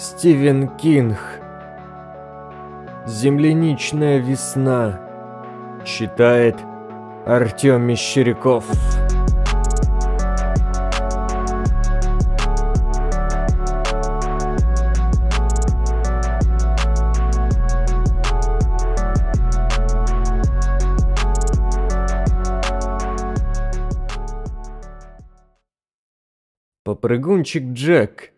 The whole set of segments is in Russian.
Стивен Кинг. Земляничная весна. Читает Артем Мещеряков. Попрыгунчик Джек.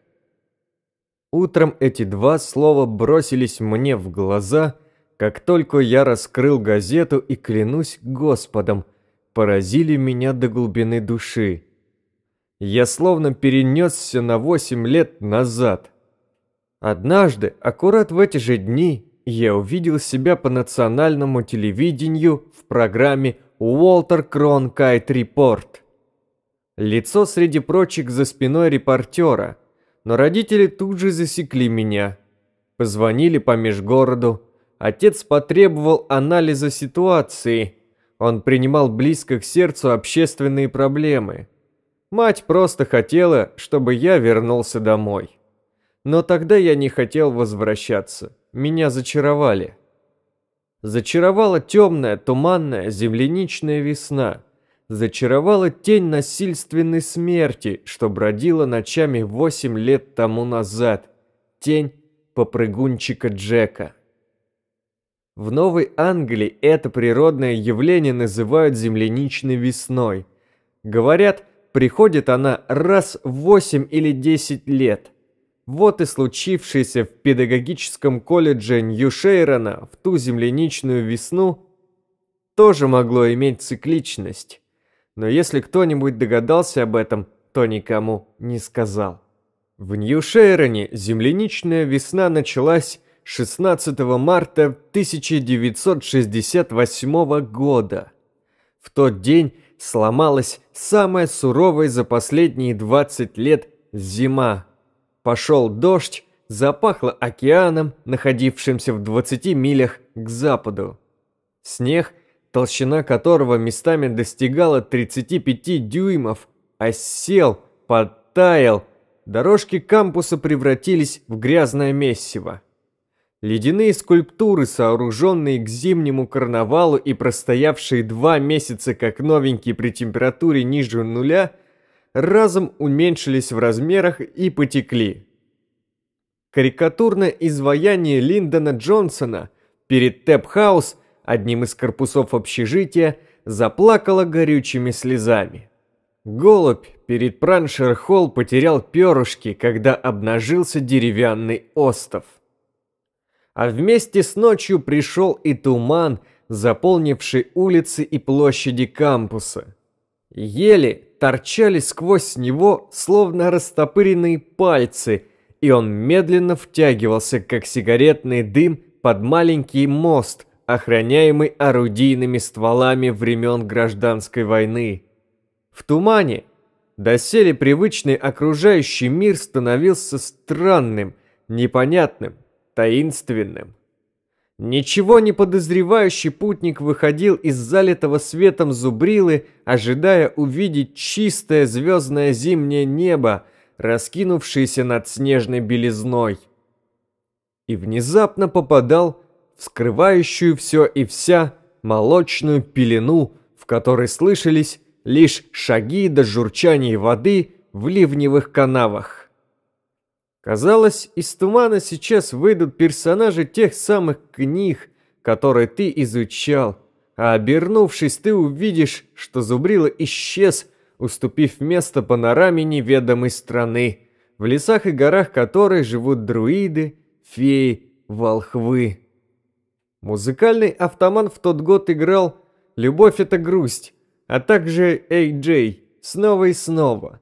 Утром эти два слова бросились мне в глаза, как только я раскрыл газету и, клянусь Господом, поразили меня до глубины души. Я словно перенесся на восемь лет назад. Однажды, аккурат в эти же дни, я увидел себя по национальному телевидению в программе «Уолтер Кронкайт Репорт». Лицо среди прочих за спиной репортера – но родители тут же засекли меня. Позвонили по межгороду. Отец потребовал анализа ситуации. Он принимал близко к сердцу общественные проблемы. Мать просто хотела, чтобы я вернулся домой. Но тогда я не хотел возвращаться. Меня зачаровали. Зачаровала темная, туманная, земляничная весна – зачаровала тень насильственной смерти, что бродила ночами восемь лет тому назад. Тень попрыгунчика Джека. В Новой Англии это природное явление называют земляничной весной. Говорят, приходит она раз в восемь или десять лет. Вот и случившееся в педагогическом колледже Нью-Шейрона в ту земляничную весну тоже могло иметь цикличность но если кто-нибудь догадался об этом, то никому не сказал. В Нью-Шейроне земляничная весна началась 16 марта 1968 года. В тот день сломалась самая суровая за последние 20 лет зима. Пошел дождь, запахло океаном, находившимся в 20 милях к западу. Снег толщина которого местами достигала 35 дюймов, осел, подтаял, дорожки кампуса превратились в грязное месиво. Ледяные скульптуры, сооруженные к зимнему карнавалу и простоявшие два месяца как новенькие при температуре ниже нуля, разом уменьшились в размерах и потекли. Карикатурное изваяние Линдона Джонсона перед Тэп-хаус одним из корпусов общежития, заплакала горючими слезами. Голубь перед Праншер-холл потерял перышки, когда обнажился деревянный остов. А вместе с ночью пришел и туман, заполнивший улицы и площади кампуса. Ели торчали сквозь него, словно растопыренные пальцы, и он медленно втягивался, как сигаретный дым, под маленький мост – охраняемый орудийными стволами времен гражданской войны. В тумане доселе привычный окружающий мир становился странным, непонятным, таинственным. Ничего не подозревающий путник выходил из залитого светом зубрилы, ожидая увидеть чистое звездное зимнее небо, раскинувшееся над снежной белизной. И внезапно попадал скрывающую все и вся молочную пелену, в которой слышались лишь шаги до журчания воды в ливневых канавах. Казалось, из тумана сейчас выйдут персонажи тех самых книг, которые ты изучал, а обернувшись, ты увидишь, что Зубрила исчез, уступив место панораме неведомой страны, в лесах и горах которой живут друиды, феи, волхвы. Музыкальный автоман в тот год играл «Любовь – это грусть», а также «Эй, Джей» снова и снова,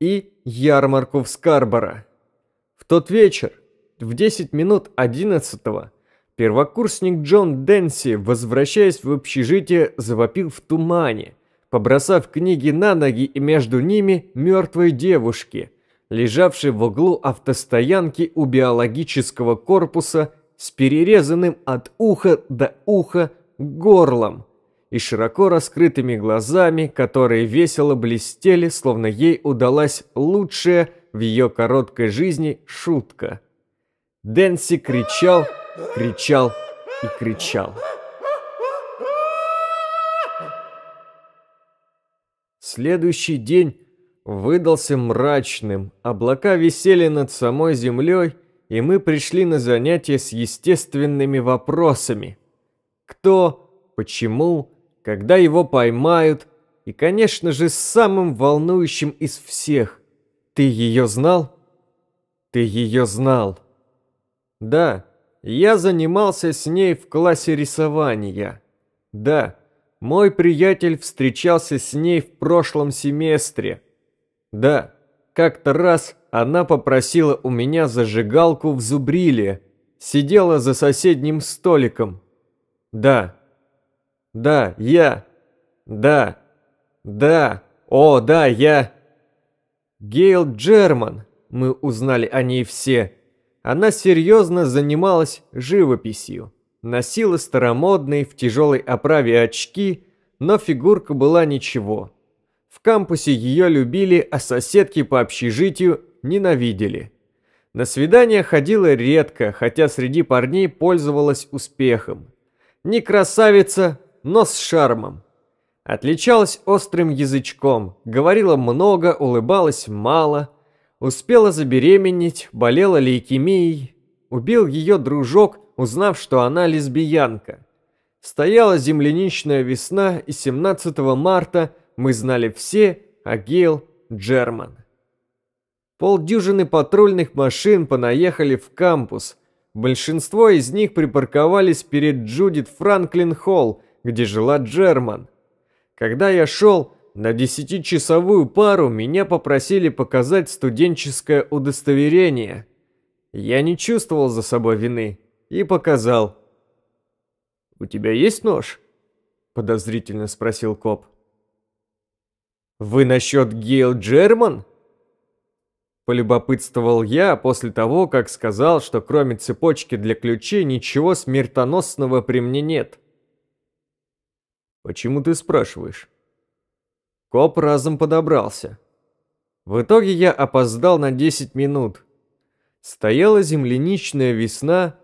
и «Ярмарку в Скарборо». В тот вечер, в 10 минут 11 первокурсник Джон Дэнси, возвращаясь в общежитие, завопил в тумане, побросав книги на ноги и между ними мертвой девушки, лежавшей в углу автостоянки у биологического корпуса с перерезанным от уха до уха горлом и широко раскрытыми глазами, которые весело блестели, словно ей удалась лучшая в ее короткой жизни шутка. Дэнси кричал, кричал и кричал. Следующий день выдался мрачным. Облака висели над самой землей, и мы пришли на занятия с естественными вопросами. Кто, почему, когда его поймают, и, конечно же, самым волнующим из всех. Ты ее знал? Ты ее знал. Да, я занимался с ней в классе рисования. Да, мой приятель встречался с ней в прошлом семестре. Да, как-то раз она попросила у меня зажигалку в зубриле, сидела за соседним столиком. Да, да, я, да, да, о, да, я... Гейл Джерман, мы узнали о ней все. Она серьезно занималась живописью. Носила старомодные в тяжелой оправе очки, но фигурка была ничего. В кампусе ее любили, а соседки по общежитию ненавидели. На свидания ходила редко, хотя среди парней пользовалась успехом. Не красавица, но с шармом. Отличалась острым язычком, говорила много, улыбалась мало, успела забеременеть, болела лейкемией. Убил ее дружок, узнав, что она лесбиянка. Стояла земляничная весна, и 17 марта мы знали все о Гейл Джерман. Полдюжины патрульных машин понаехали в кампус. Большинство из них припарковались перед Джудит Франклин Холл, где жила Джерман. Когда я шел на десятичасовую пару, меня попросили показать студенческое удостоверение. Я не чувствовал за собой вины и показал. «У тебя есть нож?» – подозрительно спросил коп. «Вы насчет Гейл Джерман?» Полюбопытствовал я после того, как сказал, что кроме цепочки для ключей ничего смертоносного при мне нет. «Почему ты спрашиваешь?» Коп разом подобрался. В итоге я опоздал на 10 минут. Стояла земляничная весна,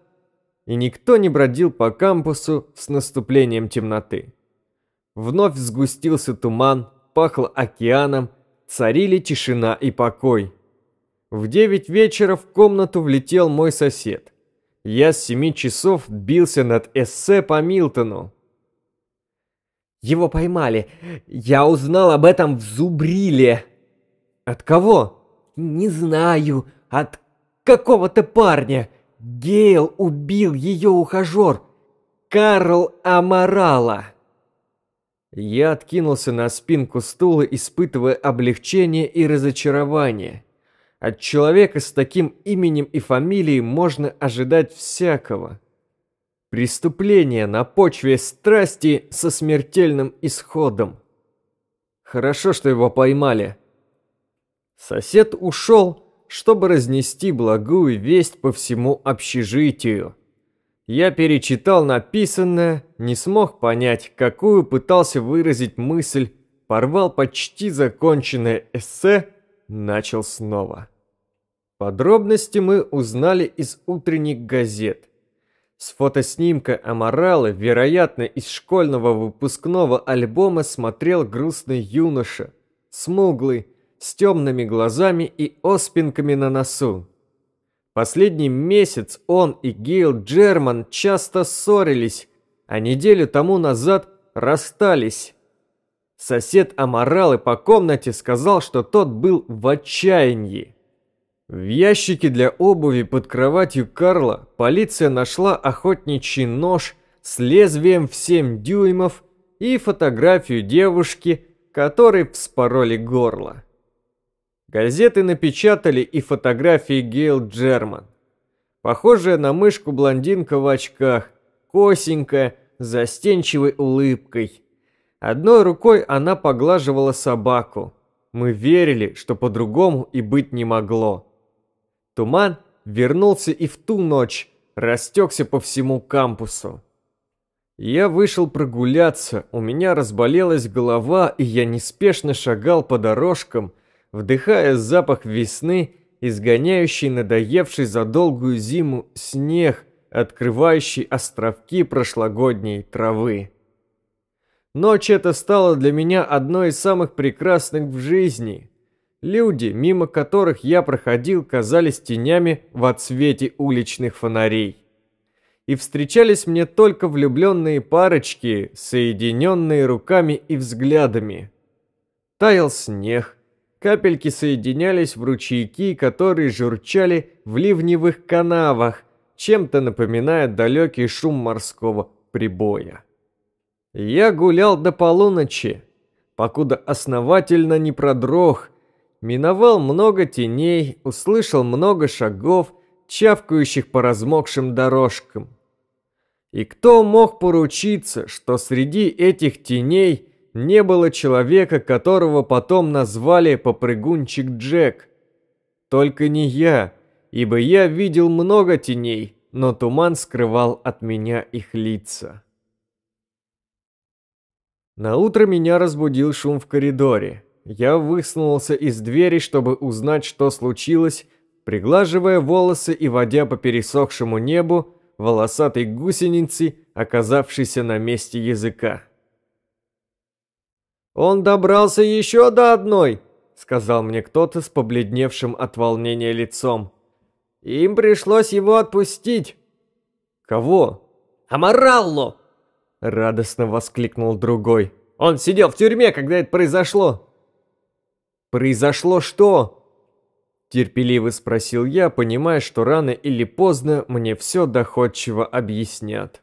и никто не бродил по кампусу с наступлением темноты. Вновь сгустился туман, пахло океаном, царили тишина и покой. В девять вечера в комнату влетел мой сосед. Я с семи часов бился над эссе по Милтону. Его поймали. Я узнал об этом в Зубриле. От кого? Не знаю. От какого-то парня. Гейл убил ее ухажер. Карл Амарала. Я откинулся на спинку стула, испытывая облегчение и разочарование. От человека с таким именем и фамилией можно ожидать всякого. Преступление на почве страсти со смертельным исходом. Хорошо, что его поймали. Сосед ушел, чтобы разнести благую весть по всему общежитию. Я перечитал написанное, не смог понять, какую пытался выразить мысль, порвал почти законченное эссе, начал снова. Подробности мы узнали из утренних газет. С фотоснимка Аморалы, вероятно, из школьного выпускного альбома смотрел грустный юноша, смуглый, с темными глазами и оспинками на носу. Последний месяц он и Гейл Джерман часто ссорились, а неделю тому назад расстались. Сосед Аморалы по комнате сказал, что тот был в отчаянии. В ящике для обуви под кроватью Карла полиция нашла охотничий нож с лезвием в 7 дюймов и фотографию девушки, которой вспороли горло. Газеты напечатали и фотографии Гейл Джерман. Похожая на мышку блондинка в очках, косенькая, застенчивой улыбкой. Одной рукой она поглаживала собаку. Мы верили, что по-другому и быть не могло. Туман вернулся и в ту ночь растекся по всему кампусу. Я вышел прогуляться, у меня разболелась голова, и я неспешно шагал по дорожкам, вдыхая запах весны изгоняющий надоевший за долгую зиму снег, открывающий островки прошлогодней травы. Ночь эта стала для меня одной из самых прекрасных в жизни. Люди, мимо которых я проходил, казались тенями в отсвете уличных фонарей. И встречались мне только влюбленные парочки, соединенные руками и взглядами. Таял снег, капельки соединялись в ручейки, которые журчали в ливневых канавах, чем-то напоминая далекий шум морского прибоя. Я гулял до полуночи, покуда основательно не продрог, миновал много теней, услышал много шагов, чавкающих по размокшим дорожкам. И кто мог поручиться, что среди этих теней не было человека, которого потом назвали попрыгунчик Джек? Только не я, ибо я видел много теней, но туман скрывал от меня их лица. На утро меня разбудил шум в коридоре. Я высунулся из двери, чтобы узнать, что случилось, приглаживая волосы и водя по пересохшему небу волосатой гусеницы, оказавшейся на месте языка. «Он добрался еще до одной!» — сказал мне кто-то с побледневшим от волнения лицом. «Им пришлось его отпустить!» «Кого?» «Амаралло!» — радостно воскликнул другой. «Он сидел в тюрьме, когда это произошло!» «Произошло что?» Терпеливо спросил я, понимая, что рано или поздно мне все доходчиво объяснят.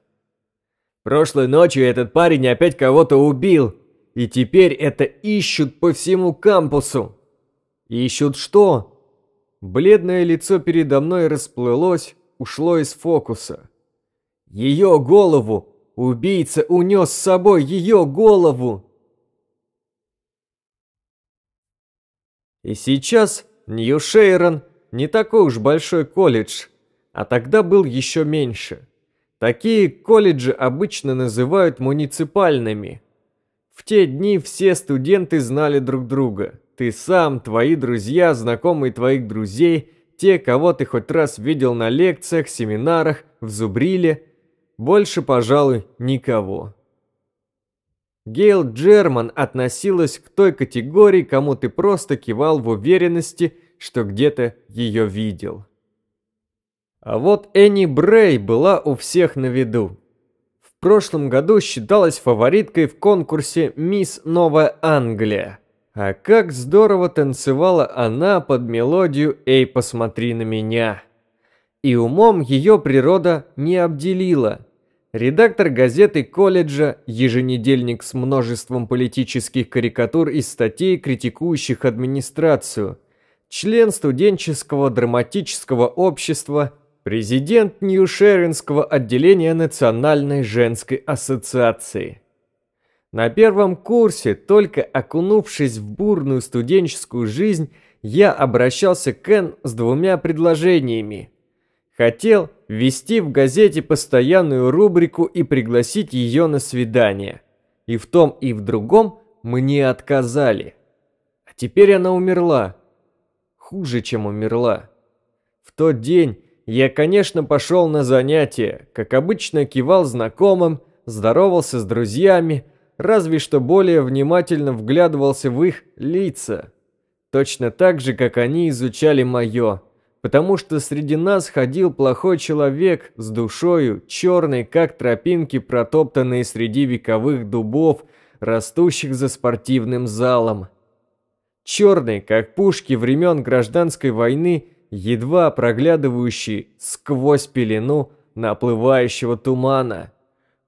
Прошлой ночью этот парень опять кого-то убил, и теперь это ищут по всему кампусу. Ищут что? Бледное лицо передо мной расплылось, ушло из фокуса. Ее голову! Убийца унес с собой ее голову! И сейчас Нью-Шейрон не такой уж большой колледж, а тогда был еще меньше. Такие колледжи обычно называют муниципальными. В те дни все студенты знали друг друга. Ты сам, твои друзья, знакомые твоих друзей, те, кого ты хоть раз видел на лекциях, семинарах, в Зубриле. Больше, пожалуй, никого. Гейл Джерман относилась к той категории, кому ты просто кивал в уверенности, что где-то ее видел. А вот Энни Брей была у всех на виду. Прошлом году считалась фавориткой в конкурсе «Мисс Новая Англия». А как здорово танцевала она под мелодию «Эй, посмотри на меня». И умом ее природа не обделила – Редактор газеты колледжа, еженедельник с множеством политических карикатур и статей, критикующих администрацию, член студенческого драматического общества, президент Нью-Шеринского отделения Национальной женской ассоциации. На первом курсе, только окунувшись в бурную студенческую жизнь, я обращался к Эн с двумя предложениями. Хотел ввести в газете постоянную рубрику и пригласить ее на свидание. И в том, и в другом мне отказали. А теперь она умерла. Хуже, чем умерла. В тот день я, конечно, пошел на занятия, как обычно кивал знакомым, здоровался с друзьями, разве что более внимательно вглядывался в их лица. Точно так же, как они изучали мое потому что среди нас ходил плохой человек с душою, черной, как тропинки, протоптанные среди вековых дубов, растущих за спортивным залом. Черный, как пушки времен гражданской войны, едва проглядывающий сквозь пелену наплывающего тумана.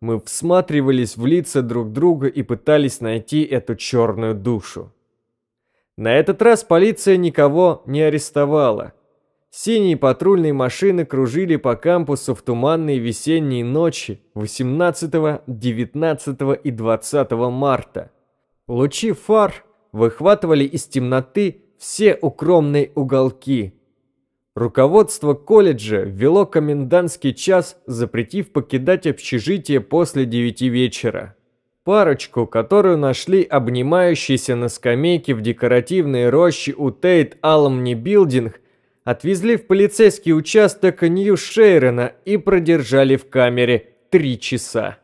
Мы всматривались в лица друг друга и пытались найти эту черную душу. На этот раз полиция никого не арестовала. Синие патрульные машины кружили по кампусу в туманные весенние ночи 18, 19 и 20 марта. Лучи фар выхватывали из темноты все укромные уголки. Руководство колледжа ввело комендантский час, запретив покидать общежитие после девяти вечера. Парочку, которую нашли обнимающиеся на скамейке в декоративной роще у Тейт Аламни Билдинг, отвезли в полицейский участок Нью-Шейрена и продержали в камере три часа.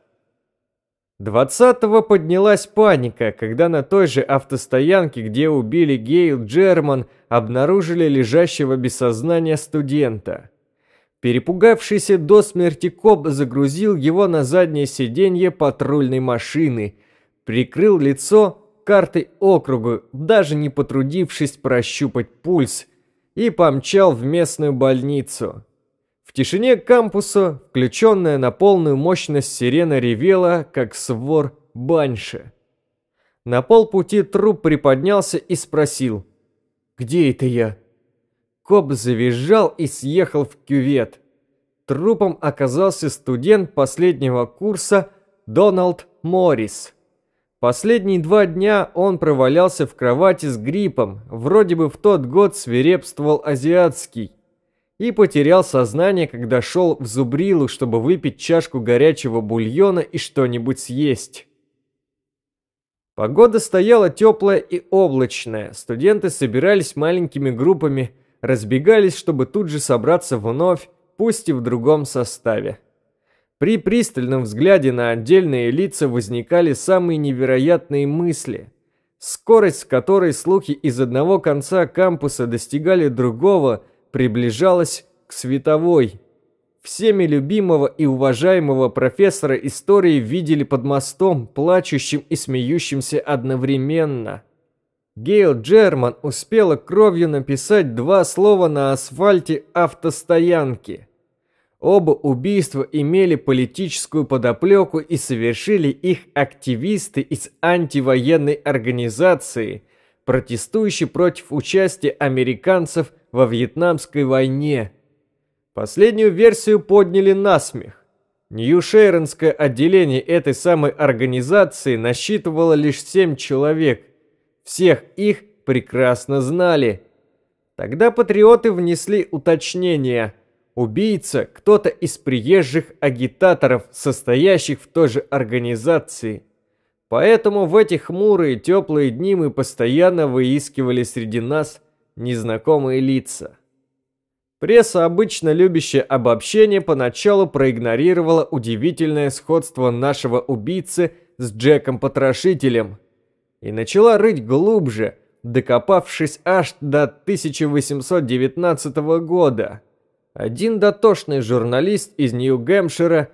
20-го поднялась паника, когда на той же автостоянке, где убили Гейл Джерман, обнаружили лежащего без сознания студента. Перепугавшийся до смерти коп загрузил его на заднее сиденье патрульной машины, прикрыл лицо картой округу, даже не потрудившись прощупать пульс, и помчал в местную больницу. В тишине кампуса, включенная на полную мощность сирена ревела, как свор баньши. На полпути труп приподнялся и спросил, «Где это я?» Коп завизжал и съехал в кювет. Трупом оказался студент последнего курса Дональд Моррис. Последние два дня он провалялся в кровати с гриппом, вроде бы в тот год свирепствовал азиатский и потерял сознание, когда шел в зубрилу, чтобы выпить чашку горячего бульона и что-нибудь съесть. Погода стояла теплая и облачная, студенты собирались маленькими группами, разбегались, чтобы тут же собраться вновь, пусть и в другом составе. При пристальном взгляде на отдельные лица возникали самые невероятные мысли. Скорость, с которой слухи из одного конца кампуса достигали другого – приближалась к световой. Всеми любимого и уважаемого профессора истории видели под мостом, плачущим и смеющимся одновременно. Гейл Джерман успела кровью написать два слова на асфальте автостоянки. Оба убийства имели политическую подоплеку и совершили их активисты из антивоенной организации, протестующие против участия американцев во Вьетнамской войне. Последнюю версию подняли на смех. Нью-Шейронское отделение этой самой организации насчитывало лишь семь человек. Всех их прекрасно знали. Тогда патриоты внесли уточнение. Убийца – кто-то из приезжих агитаторов, состоящих в той же организации. Поэтому в эти хмурые теплые дни мы постоянно выискивали среди нас – незнакомые лица. Пресса, обычно любящая обобщение, поначалу проигнорировала удивительное сходство нашего убийцы с Джеком-потрошителем и начала рыть глубже, докопавшись аж до 1819 года. Один дотошный журналист из Нью-Гэмпшира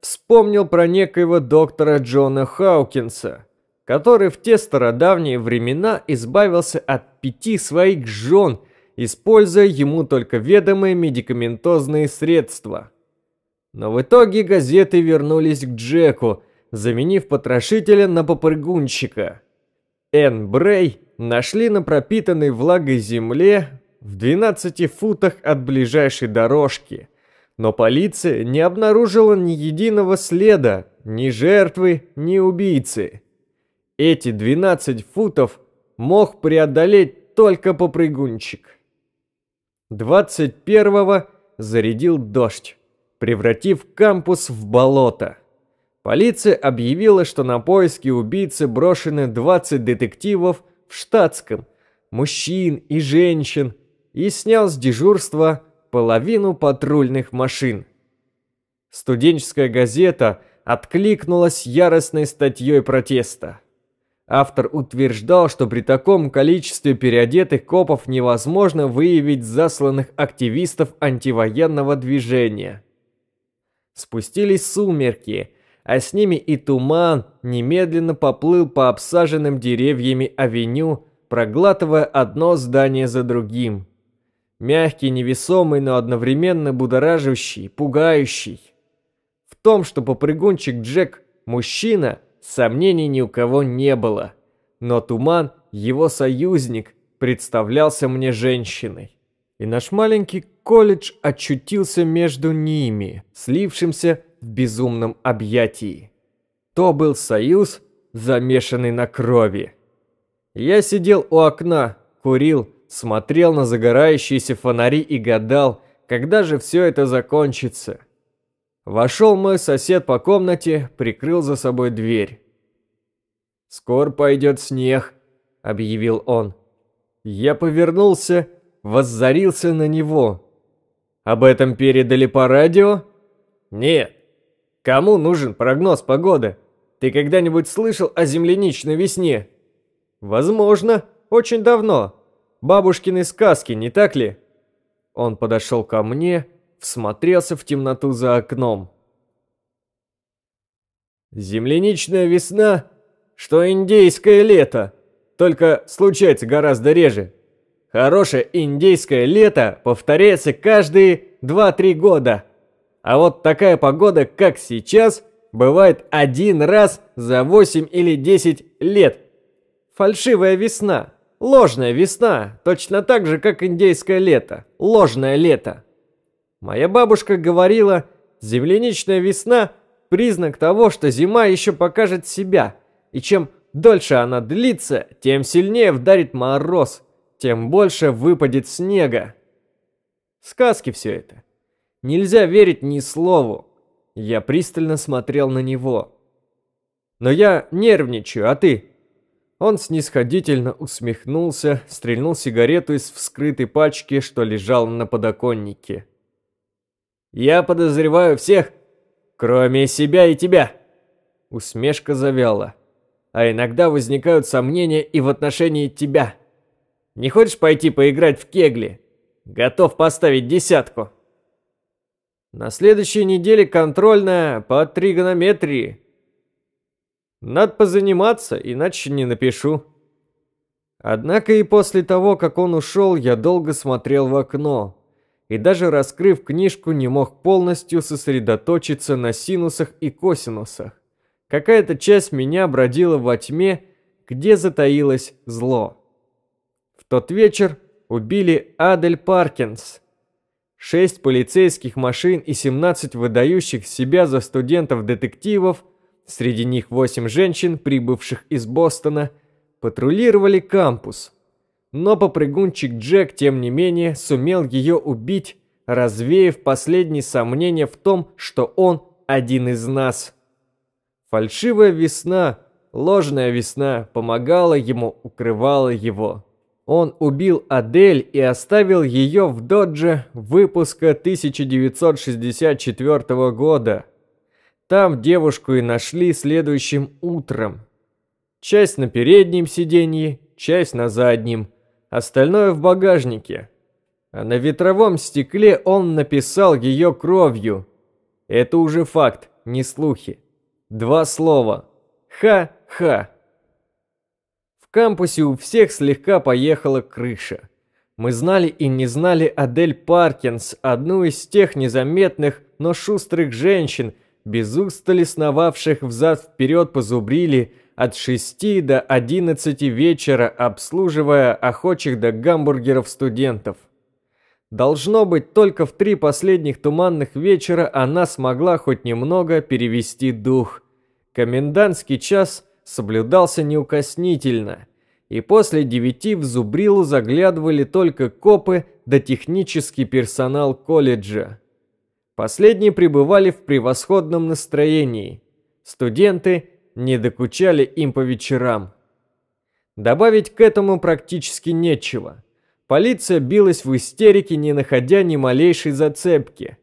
вспомнил про некоего доктора Джона Хаукинса – который в те стародавние времена избавился от пяти своих жен, используя ему только ведомые медикаментозные средства. Но в итоге газеты вернулись к Джеку, заменив потрошителя на попрыгунщика. Энн Брей нашли на пропитанной влагой земле в 12 футах от ближайшей дорожки, но полиция не обнаружила ни единого следа, ни жертвы, ни убийцы. Эти 12 футов мог преодолеть только попрыгунчик. 21-го зарядил дождь, превратив кампус в болото. Полиция объявила, что на поиски убийцы брошены 20 детективов в штатском, мужчин и женщин, и снял с дежурства половину патрульных машин. Студенческая газета откликнулась яростной статьей протеста. Автор утверждал, что при таком количестве переодетых копов невозможно выявить засланных активистов антивоенного движения. Спустились сумерки, а с ними и туман немедленно поплыл по обсаженным деревьями авеню, проглатывая одно здание за другим. Мягкий, невесомый, но одновременно будоражащий, пугающий. В том, что попрыгунчик Джек – мужчина – Сомнений ни у кого не было. Но Туман, его союзник, представлялся мне женщиной. И наш маленький колледж очутился между ними, слившимся в безумном объятии. То был союз, замешанный на крови. Я сидел у окна, курил, смотрел на загорающиеся фонари и гадал, когда же все это закончится. Вошел мой сосед по комнате, прикрыл за собой дверь. «Скоро пойдет снег», — объявил он. Я повернулся воззарился на него. «Об этом передали по радио?» «Нет. Кому нужен прогноз погоды? Ты когда-нибудь слышал о земляничной весне?» «Возможно. Очень давно. Бабушкины сказки, не так ли?» Он подошел ко мне, всмотрелся в темноту за окном. «Земляничная весна, что индейское лето, только случается гораздо реже. Хорошее индейское лето повторяется каждые 2-3 года. А вот такая погода, как сейчас, бывает один раз за 8 или 10 лет. Фальшивая весна, ложная весна, точно так же, как индейское лето, ложное лето. Моя бабушка говорила, земляничная весна – признак того, что зима еще покажет себя, и чем дольше она длится, тем сильнее вдарит мороз – тем больше выпадет снега. Сказки все это. Нельзя верить ни слову. Я пристально смотрел на него. Но я нервничаю, а ты? Он снисходительно усмехнулся, стрельнул сигарету из вскрытой пачки, что лежал на подоконнике. «Я подозреваю всех, кроме себя и тебя!» Усмешка завяла. «А иногда возникают сомнения и в отношении тебя!» Не хочешь пойти поиграть в кегли? Готов поставить десятку. На следующей неделе контрольная по тригонометрии. Надо позаниматься, иначе не напишу. Однако и после того, как он ушел, я долго смотрел в окно. И даже раскрыв книжку, не мог полностью сосредоточиться на синусах и косинусах. Какая-то часть меня бродила во тьме, где затаилось зло тот вечер убили Адель Паркинс. Шесть полицейских машин и 17 выдающих себя за студентов-детективов, среди них восемь женщин, прибывших из Бостона, патрулировали кампус. Но попрыгунчик Джек, тем не менее, сумел ее убить, развеяв последние сомнения в том, что он один из нас. Фальшивая весна, ложная весна помогала ему, укрывала его. Он убил Адель и оставил ее в додже выпуска 1964 года. Там девушку и нашли следующим утром. Часть на переднем сиденье, часть на заднем, остальное в багажнике. А на ветровом стекле он написал ее кровью. Это уже факт, не слухи. Два слова. Ха-ха кампусе у всех слегка поехала крыша. Мы знали и не знали Адель Паркинс, одну из тех незаметных, но шустрых женщин, без устали сновавших взад-вперед по зубрили от 6 до 11 вечера, обслуживая охочих до гамбургеров студентов. Должно быть, только в три последних туманных вечера она смогла хоть немного перевести дух. Комендантский час – соблюдался неукоснительно, и после девяти в Зубрилу заглядывали только копы да технический персонал колледжа. Последние пребывали в превосходном настроении. Студенты не докучали им по вечерам. Добавить к этому практически нечего. Полиция билась в истерике, не находя ни малейшей зацепки.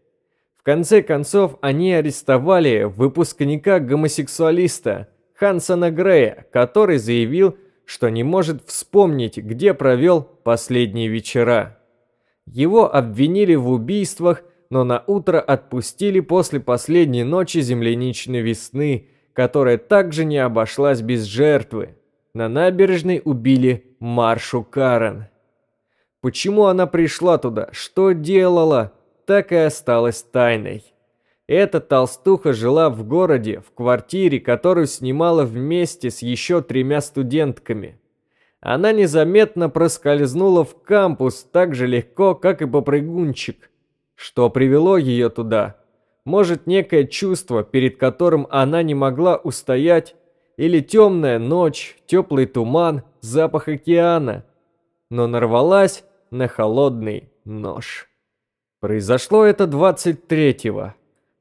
В конце концов, они арестовали выпускника-гомосексуалиста – Хансона Грея, который заявил, что не может вспомнить, где провел последние вечера. Его обвинили в убийствах, но на утро отпустили после последней ночи земляничной весны, которая также не обошлась без жертвы. На набережной убили Маршу Карен. Почему она пришла туда, что делала, так и осталось тайной. Эта толстуха жила в городе, в квартире, которую снимала вместе с еще тремя студентками. Она незаметно проскользнула в кампус так же легко, как и попрыгунчик. Что привело ее туда? Может, некое чувство, перед которым она не могла устоять, или темная ночь, теплый туман, запах океана. Но нарвалась на холодный нож. Произошло это 23-го.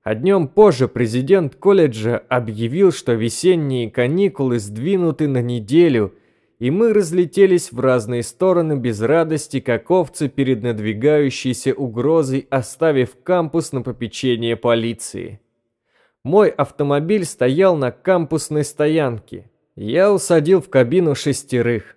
А днем позже президент колледжа объявил, что весенние каникулы сдвинуты на неделю, и мы разлетелись в разные стороны без радости, как овцы перед надвигающейся угрозой, оставив кампус на попечение полиции. Мой автомобиль стоял на кампусной стоянке. Я усадил в кабину шестерых.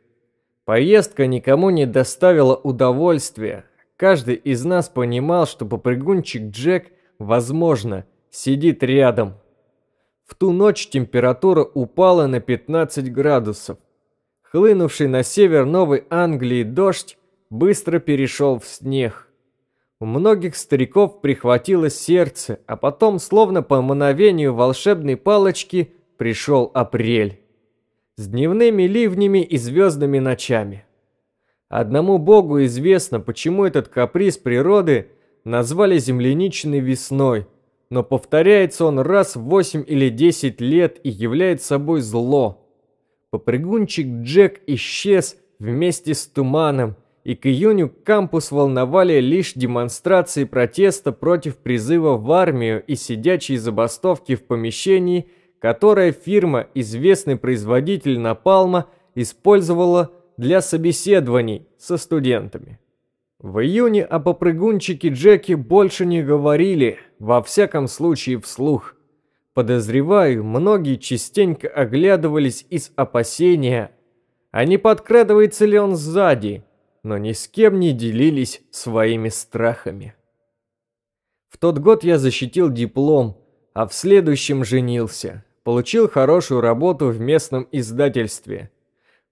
Поездка никому не доставила удовольствия. Каждый из нас понимал, что попрыгунчик Джек, возможно, сидит рядом. В ту ночь температура упала на 15 градусов. Хлынувший на север Новой Англии дождь быстро перешел в снег. У многих стариков прихватило сердце, а потом, словно по мановению волшебной палочки, пришел апрель. С дневными ливнями и звездными ночами. Одному богу известно, почему этот каприз природы назвали земляничной весной, но повторяется он раз в 8 или 10 лет и является собой зло. Попрыгунчик Джек исчез вместе с туманом, и к июню кампус волновали лишь демонстрации протеста против призыва в армию и сидячей забастовки в помещении, которое фирма, известный производитель напалма, использовала для собеседований со студентами. В июне о попрыгунчике Джеки больше не говорили, во всяком случае вслух. Подозреваю, многие частенько оглядывались из опасения, а не подкрадывается ли он сзади – но ни с кем не делились своими страхами. В тот год я защитил диплом, а в следующем женился. Получил хорошую работу в местном издательстве.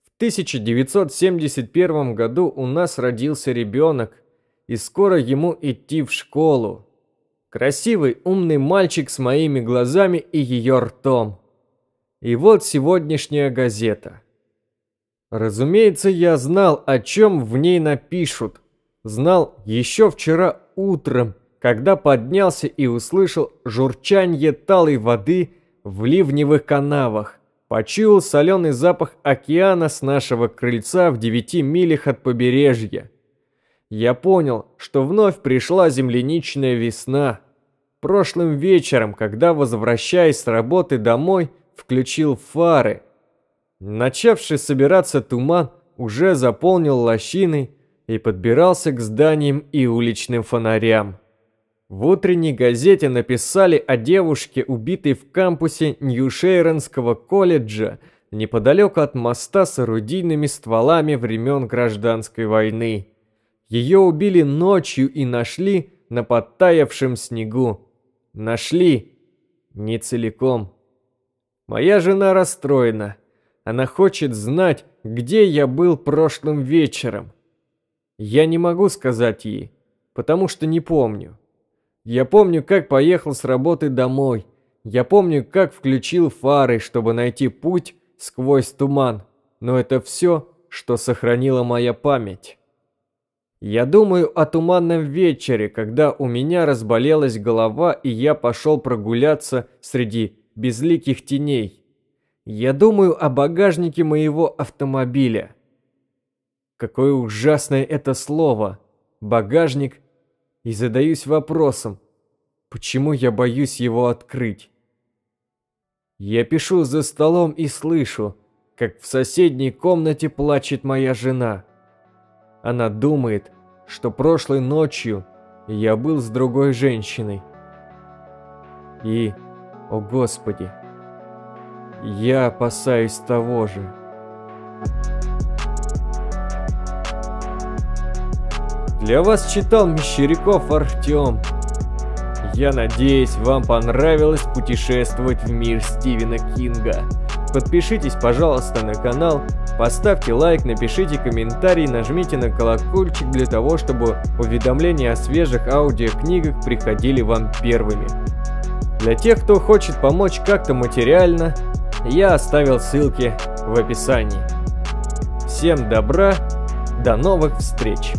В 1971 году у нас родился ребенок, и скоро ему идти в школу. Красивый, умный мальчик с моими глазами и ее ртом. И вот сегодняшняя газета – Разумеется, я знал, о чем в ней напишут. Знал еще вчера утром, когда поднялся и услышал журчанье талой воды в ливневых канавах. Почуял соленый запах океана с нашего крыльца в девяти милях от побережья. Я понял, что вновь пришла земляничная весна. Прошлым вечером, когда, возвращаясь с работы домой, включил фары – Начавший собираться туман уже заполнил лощины и подбирался к зданиям и уличным фонарям. В утренней газете написали о девушке, убитой в кампусе Нью-Шейронского колледжа неподалеку от моста с орудийными стволами времен Гражданской войны. Ее убили ночью и нашли на подтаявшем снегу. Нашли не целиком. Моя жена расстроена. Она хочет знать, где я был прошлым вечером. Я не могу сказать ей, потому что не помню. Я помню, как поехал с работы домой. Я помню, как включил фары, чтобы найти путь сквозь туман. Но это все, что сохранила моя память. Я думаю о туманном вечере, когда у меня разболелась голова, и я пошел прогуляться среди безликих теней. Я думаю о багажнике моего автомобиля. Какое ужасное это слово «багажник» и задаюсь вопросом, почему я боюсь его открыть. Я пишу за столом и слышу, как в соседней комнате плачет моя жена. Она думает, что прошлой ночью я был с другой женщиной. И, о господи, я опасаюсь того же. Для вас читал Мещеряков Артем. Я надеюсь, вам понравилось путешествовать в мир Стивена Кинга. Подпишитесь, пожалуйста, на канал, поставьте лайк, напишите комментарий, нажмите на колокольчик для того, чтобы уведомления о свежих аудиокнигах приходили вам первыми. Для тех, кто хочет помочь как-то материально, я оставил ссылки в описании. Всем добра, до новых встреч!